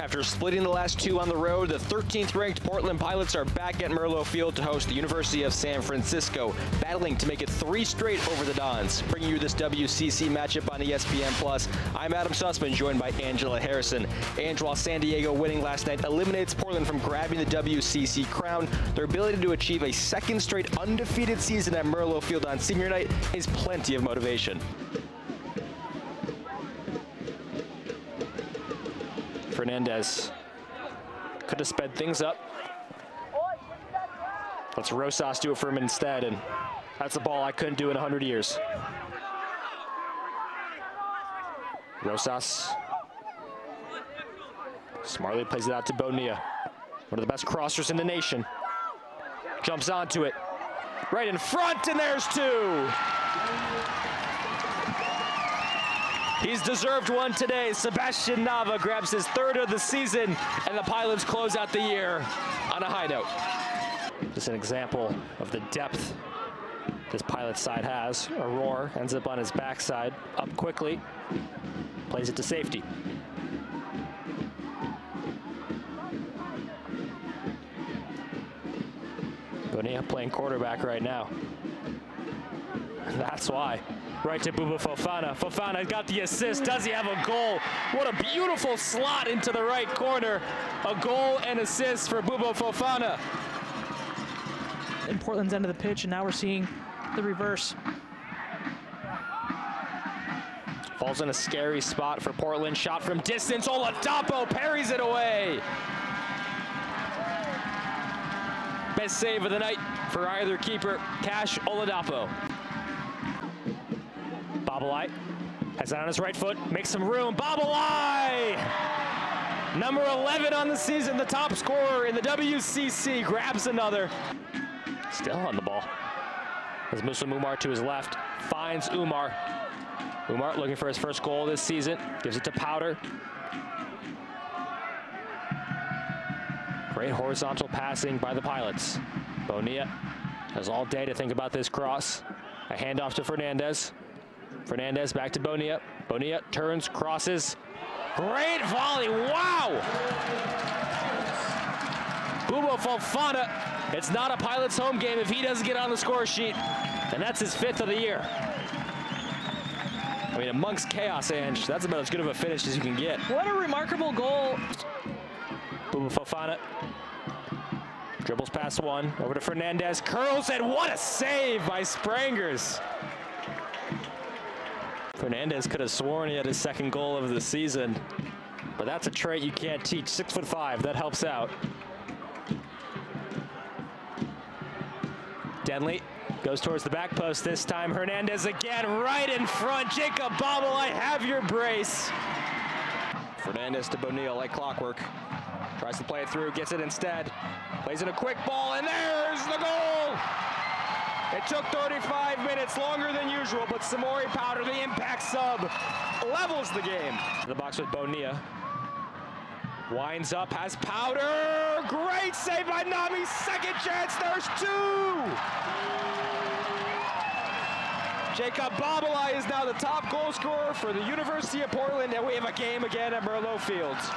After splitting the last two on the road, the 13th ranked Portland Pilots are back at Merlo Field to host the University of San Francisco, battling to make it three straight over the Dons. Bringing you this WCC matchup on ESPN Plus. I'm Adam Sussman, joined by Angela Harrison. And while San Diego winning last night eliminates Portland from grabbing the WCC crown, their ability to achieve a second straight undefeated season at Merlo Field on senior night is plenty of motivation. Fernandez could have sped things up. Let's Rosas do it for him instead, and that's a ball I couldn't do in 100 years. Rosas smartly plays it out to Bonilla, one of the best crossers in the nation. Jumps onto it, right in front, and there's two. He's deserved one today. Sebastian Nava grabs his third of the season, and the Pilots close out the year on a high note. Just an example of the depth this Pilot side has. Aurora ends up on his backside, up quickly, plays it to safety. Bonilla playing quarterback right now. That's why. Right to Buba Fofana. Fofana got the assist. Does he have a goal? What a beautiful slot into the right corner. A goal and assist for Buba Fofana. In Portland's end of the pitch, and now we're seeing the reverse. Falls in a scary spot for Portland. Shot from distance. Oladapo parries it away. Best save of the night for either keeper, Cash Oladapo. Babalai has that on his right foot, makes some room. Babalai! Number 11 on the season, the top scorer in the WCC, grabs another. Still on the ball. As Muslim Umar to his left, finds Umar. Umar looking for his first goal this season, gives it to Powder. Great horizontal passing by the Pilots. Bonilla has all day to think about this cross. A handoff to Fernandez. Fernandez back to Bonilla. Bonilla turns, crosses. Great volley, wow! Buba Fofana, it's not a Pilot's home game if he doesn't get on the score sheet. And that's his fifth of the year. I mean, amongst chaos, Ange, that's about as good of a finish as you can get. What a remarkable goal. Buba Fofana dribbles past one, over to Fernandez, curls, and what a save by Sprangers. Fernandez could have sworn he had his second goal of the season, but that's a trait you can't teach. Six foot five, that helps out. Denley goes towards the back post this time. Hernandez again, right in front. Jacob Bobble, I have your brace. Fernandez to Bonilla like clockwork. Tries to play it through, gets it instead. Plays in a quick ball, and there's the goal! It took 35 minutes, longer than usual, but Samory Powder, the impact sub, levels the game. The box with Bonilla. Winds up, has Powder. Great save by Nami. Second chance, there's two. Jacob Babalai is now the top goal scorer for the University of Portland, and we have a game again at Merlo Fields.